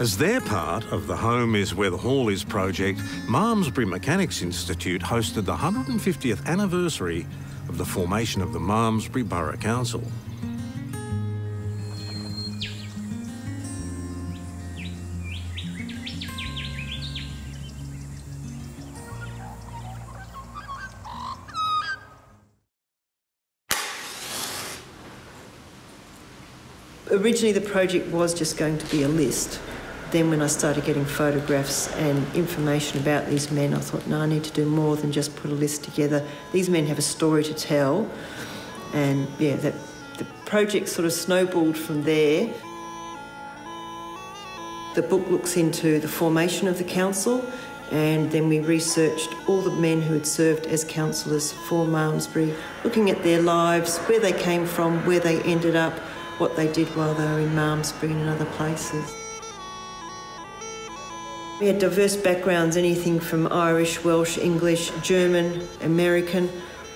As their part of the Home is Where the Hall Is project, Malmesbury Mechanics Institute hosted the 150th anniversary of the formation of the Malmesbury Borough Council. Originally, the project was just going to be a list. Then, when I started getting photographs and information about these men, I thought, no, I need to do more than just put a list together. These men have a story to tell, and yeah, that the project sort of snowballed from there. The book looks into the formation of the council, and then we researched all the men who had served as councillors for Malmesbury, looking at their lives, where they came from, where they ended up, what they did while they were in Malmesbury and other places. We had diverse backgrounds, anything from Irish, Welsh, English, German, American,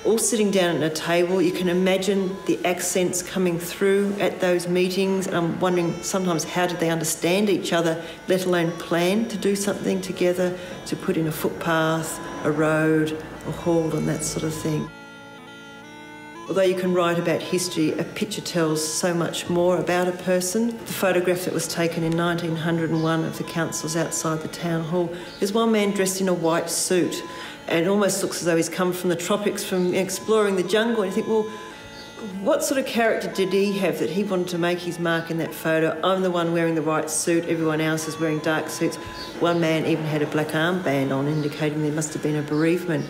all sitting down at a table. You can imagine the accents coming through at those meetings. And I'm wondering sometimes how did they understand each other, let alone plan to do something together, to put in a footpath, a road, a hall, and that sort of thing. Although you can write about history, a picture tells so much more about a person. The photograph that was taken in 1901 of the councils outside the town hall, there's one man dressed in a white suit and almost looks as though he's come from the tropics from exploring the jungle. And you think, well, what sort of character did he have that he wanted to make his mark in that photo? I'm the one wearing the white suit, everyone else is wearing dark suits. One man even had a black armband on, indicating there must have been a bereavement.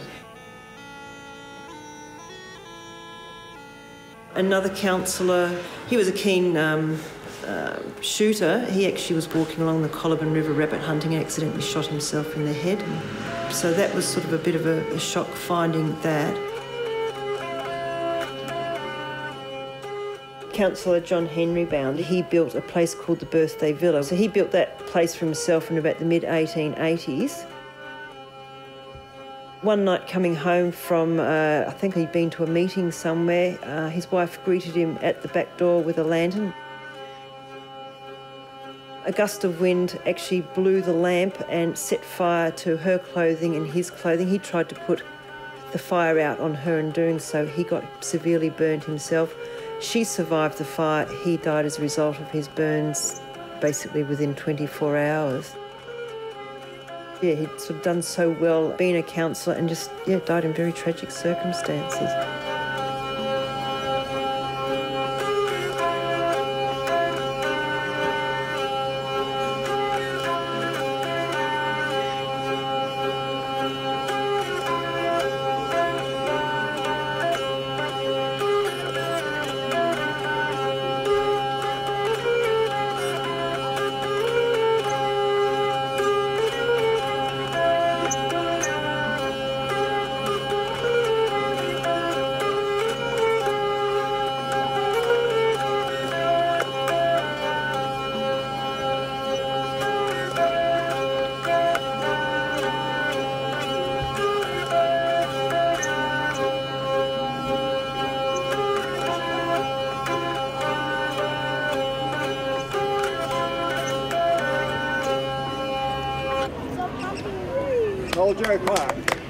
Another councillor, he was a keen um, uh, shooter. He actually was walking along the Coliban River rabbit hunting and accidentally shot himself in the head. So that was sort of a bit of a, a shock finding that. Councillor John Henry Bound, he built a place called the Birthday Villa. So he built that place for himself in about the mid 1880s. One night coming home from, uh, I think he'd been to a meeting somewhere, uh, his wife greeted him at the back door with a lantern. A gust of wind actually blew the lamp and set fire to her clothing and his clothing. He tried to put the fire out on her and doing so he got severely burned himself. She survived the fire. He died as a result of his burns basically within 24 hours. Yeah, he'd sort of done so well being a councillor and just, yeah, died in very tragic circumstances. Old Jerry Clark.